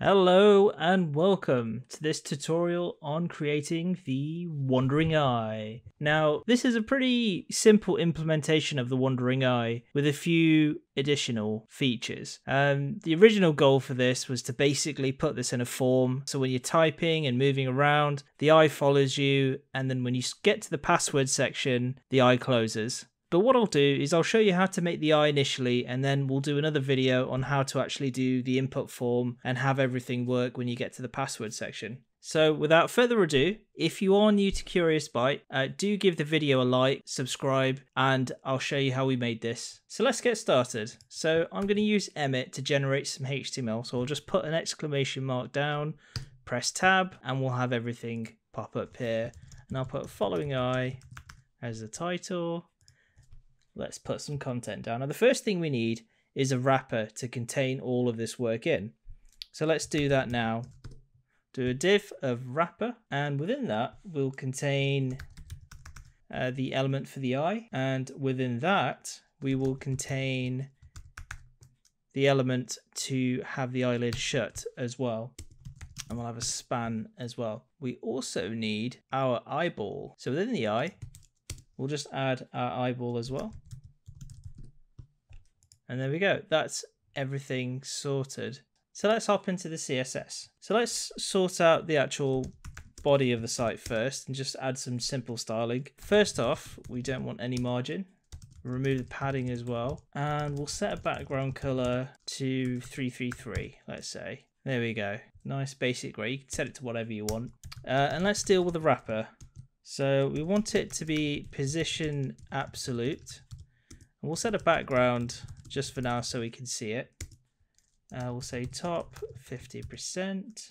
Hello and welcome to this tutorial on creating the Wandering Eye. Now, this is a pretty simple implementation of the Wandering Eye with a few additional features. Um, the original goal for this was to basically put this in a form so when you're typing and moving around, the eye follows you, and then when you get to the password section, the eye closes. But what I'll do is I'll show you how to make the eye initially and then we'll do another video on how to actually do the input form and have everything work when you get to the password section. So without further ado, if you are new to Curious Byte, uh, do give the video a like, subscribe, and I'll show you how we made this. So let's get started. So I'm going to use Emmet to generate some HTML. So I'll just put an exclamation mark down, press tab, and we'll have everything pop up here. And I'll put following eye as the title let's put some content down. Now, the first thing we need is a wrapper to contain all of this work in. So let's do that now. Do a div of wrapper, and within that, we'll contain uh, the element for the eye, and within that, we will contain the element to have the eyelid shut as well. And we'll have a span as well. We also need our eyeball. So within the eye, we'll just add our eyeball as well. And there we go. That's everything sorted. So let's hop into the CSS. So let's sort out the actual body of the site first and just add some simple styling. First off, we don't want any margin. Remove the padding as well. And we'll set a background color to 333, let's say. There we go. Nice basic gray. You can set it to whatever you want. Uh, and let's deal with the wrapper. So we want it to be position absolute. And we'll set a background just for now so we can see it. Uh, we'll say top 50%,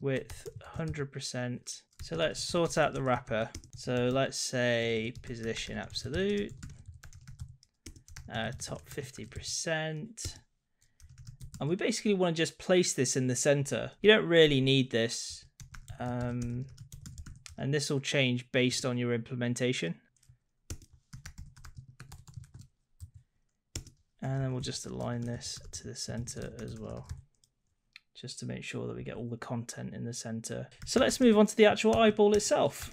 width 100%. So let's sort out the wrapper. So let's say position absolute, uh, top 50%. And we basically want to just place this in the center. You don't really need this. Um, and this will change based on your implementation. And then we'll just align this to the center as well, just to make sure that we get all the content in the center. So let's move on to the actual eyeball itself.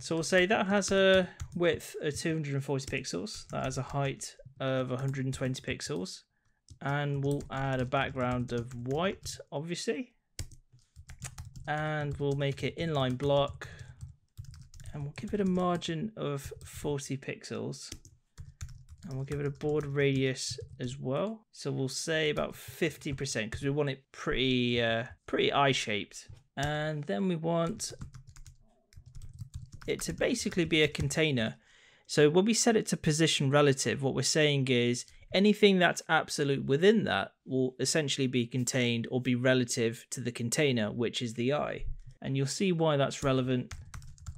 So we'll say that has a width of 240 pixels, that has a height of 120 pixels, and we'll add a background of white, obviously, and we'll make it inline block, and we'll give it a margin of 40 pixels and we'll give it a border radius as well. So we'll say about 50% because we want it pretty, uh, pretty eye-shaped. And then we want it to basically be a container. So when we set it to position relative, what we're saying is anything that's absolute within that will essentially be contained or be relative to the container, which is the eye. And you'll see why that's relevant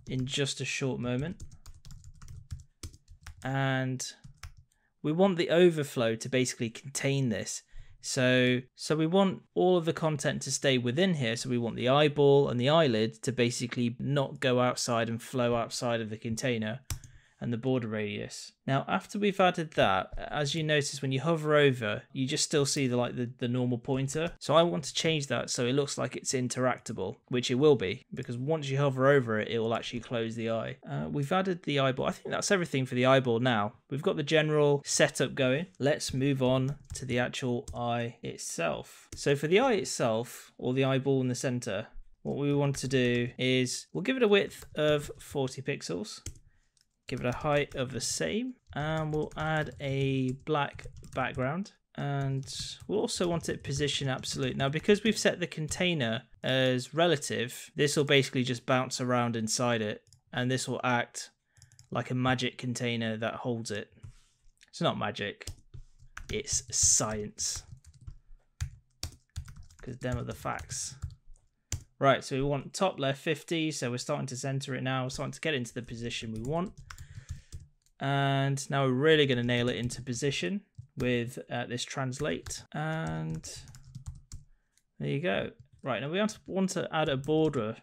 in just a short moment. And we want the overflow to basically contain this. So, so we want all of the content to stay within here. So we want the eyeball and the eyelid to basically not go outside and flow outside of the container and the border radius. Now, after we've added that, as you notice when you hover over, you just still see the like the, the normal pointer. So I want to change that so it looks like it's interactable, which it will be, because once you hover over it, it will actually close the eye. Uh, we've added the eyeball. I think that's everything for the eyeball now. We've got the general setup going. Let's move on to the actual eye itself. So for the eye itself, or the eyeball in the center, what we want to do is we'll give it a width of 40 pixels give it a height of the same and we'll add a black background and we'll also want it position absolute. Now because we've set the container as relative, this will basically just bounce around inside it and this will act like a magic container that holds it. It's not magic, it's science. Because them are the facts. Right, so we want top left 50, so we're starting to center it now. We're starting to get into the position we want. And now we're really going to nail it into position with uh, this translate. And there you go. Right, now we want to add a border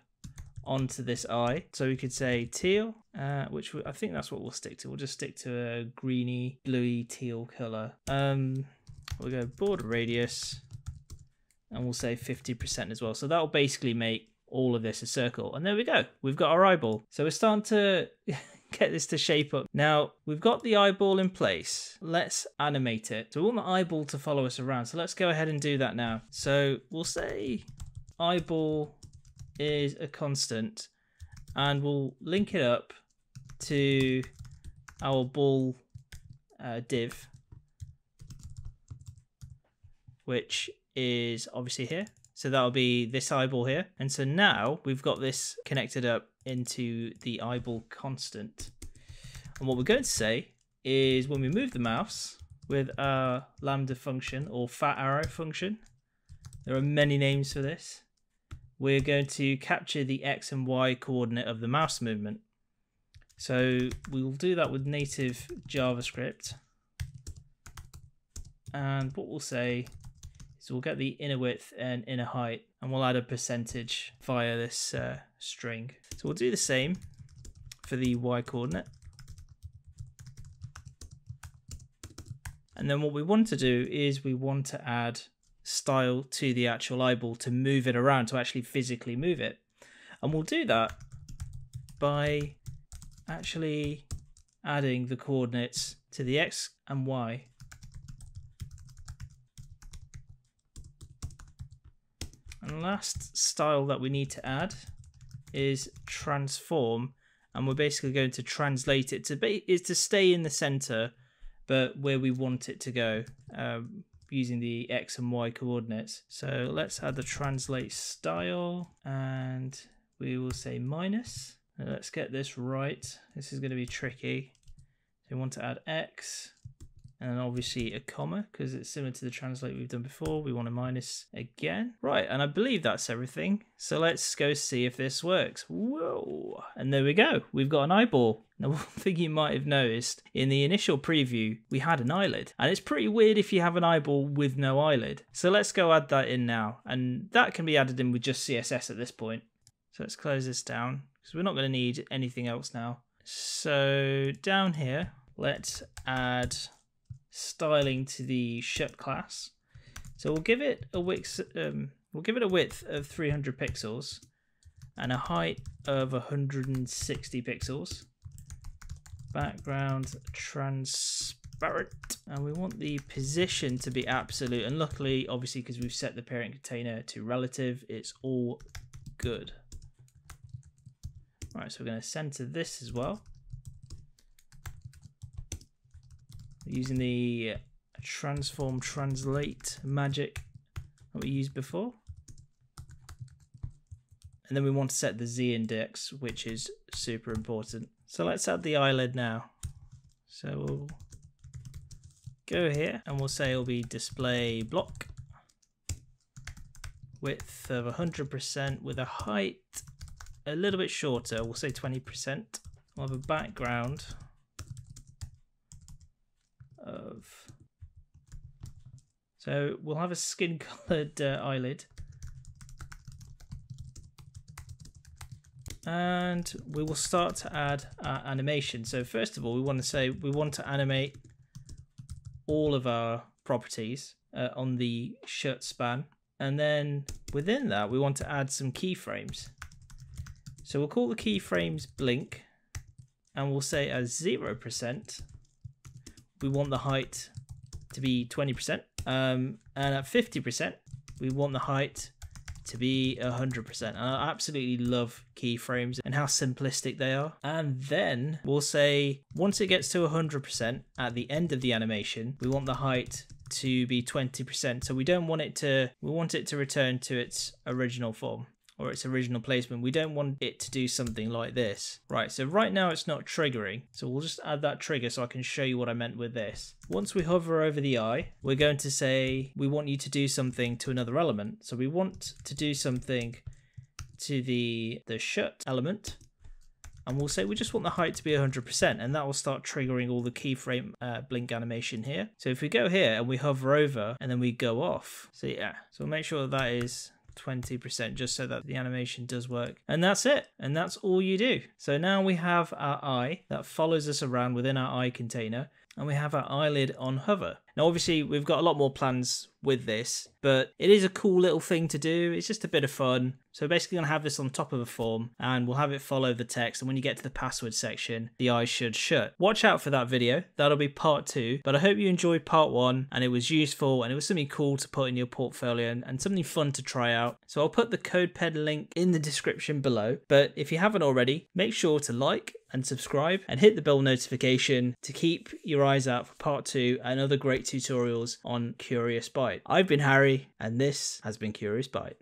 onto this eye. So we could say teal, uh, which I think that's what we'll stick to. We'll just stick to a greeny, bluey teal color. Um, we'll go border radius and we'll say 50% as well. So that'll basically make all of this a circle. And there we go. We've got our eyeball. So we're starting to get this to shape up. Now, we've got the eyeball in place. Let's animate it. So we want the eyeball to follow us around. So let's go ahead and do that now. So we'll say eyeball is a constant and we'll link it up to our ball uh, div, which is obviously here. So that'll be this eyeball here. And so now we've got this connected up into the eyeball constant. And what we're going to say is when we move the mouse with our lambda function or fat arrow function, there are many names for this. We're going to capture the X and Y coordinate of the mouse movement. So we'll do that with native JavaScript. And what we'll say is we'll get the inner width and inner height and we'll add a percentage via this uh, string. So we'll do the same for the Y coordinate. And then what we want to do is we want to add style to the actual eyeball to move it around, to actually physically move it. And we'll do that by actually adding the coordinates to the x and y. Last style that we need to add is transform and we're basically going to translate it to be is to stay in the center but where we want it to go um, using the x and y coordinates so let's add the translate style and we will say minus let's get this right. This is going to be tricky. So we want to add x and obviously a comma because it's similar to the translate we've done before. We want a minus again. Right, and I believe that's everything. So let's go see if this works. Whoa, and there we go. We've got an eyeball. Now, one thing you might have noticed in the initial preview, we had an eyelid. And it's pretty weird if you have an eyeball with no eyelid. So let's go add that in now. And that can be added in with just CSS at this point. So let's close this down because we're not going to need anything else now. So down here, let's add styling to the shut class. So we'll give it a width, um, we'll give it a width of 300 pixels and a height of 160 pixels. Background transparent, and we want the position to be absolute. And luckily, obviously, because we've set the parent container to relative, it's all good. All right, so we're going to center this as well. Using the transform translate magic that we used before. And then we want to set the Z index, which is super important. So let's add the eyelid now. So we'll go here and we'll say it'll be display block width of 100% with a height a little bit shorter, we'll say 20%. We'll have a background of... So we'll have a skin coloured uh, eyelid. And we will start to add our animation. So first of all, we want to say we want to animate all of our properties uh, on the shut span. And then within that, we want to add some keyframes. So we'll call the keyframes blink and we'll say as 0%, we want the height to be 20%. Um, and at 50%, we want the height to be 100%. And I absolutely love keyframes and how simplistic they are. And then we'll say once it gets to 100% at the end of the animation, we want the height to be 20%. So we don't want it to, we want it to return to its original form or its original placement. We don't want it to do something like this. Right, so right now it's not triggering. So we'll just add that trigger so I can show you what I meant with this. Once we hover over the eye, we're going to say we want you to do something to another element. So we want to do something to the, the shut element and we'll say we just want the height to be 100% and that will start triggering all the keyframe uh, blink animation here. So if we go here and we hover over and then we go off, so yeah, so we'll make sure that, that is 20% just so that the animation does work. And that's it. And that's all you do. So now we have our eye that follows us around within our eye container and we have our eyelid on hover. Now, obviously, we've got a lot more plans with this, but it is a cool little thing to do. It's just a bit of fun. So basically going to have this on top of a form and we'll have it follow the text. And when you get to the password section, the eyes should shut. Watch out for that video. That'll be part two. But I hope you enjoyed part one and it was useful and it was something cool to put in your portfolio and, and something fun to try out. So I'll put the CodePen link in the description below. But if you haven't already, make sure to like and subscribe and hit the bell notification to keep your eyes out for part two and other great tutorials on Curious Byte. I've been Harry and this has been Curious Byte.